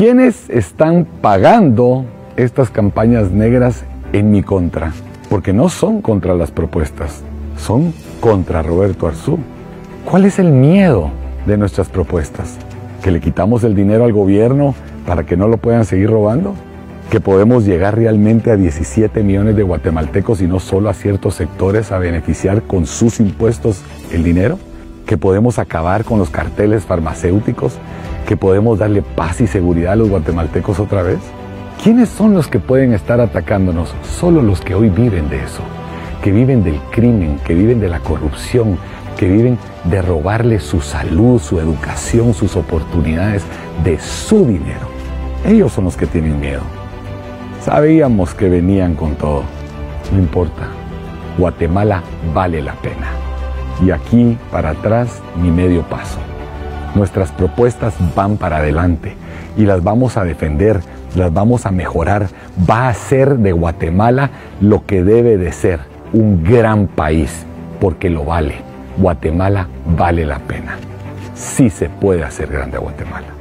¿Quiénes están pagando estas campañas negras en mi contra? Porque no son contra las propuestas, son contra Roberto Arzú. ¿Cuál es el miedo de nuestras propuestas? ¿Que le quitamos el dinero al gobierno para que no lo puedan seguir robando? ¿Que podemos llegar realmente a 17 millones de guatemaltecos y no solo a ciertos sectores a beneficiar con sus impuestos el dinero? ¿Que podemos acabar con los carteles farmacéuticos? ¿Que podemos darle paz y seguridad a los guatemaltecos otra vez? ¿Quiénes son los que pueden estar atacándonos? Solo los que hoy viven de eso, que viven del crimen, que viven de la corrupción, que viven de robarle su salud, su educación, sus oportunidades, de su dinero. Ellos son los que tienen miedo. Sabíamos que venían con todo. No importa. Guatemala vale la pena. Y aquí, para atrás, ni medio paso. Nuestras propuestas van para adelante y las vamos a defender, las vamos a mejorar. Va a ser de Guatemala lo que debe de ser, un gran país, porque lo vale. Guatemala vale la pena. Sí se puede hacer grande a Guatemala.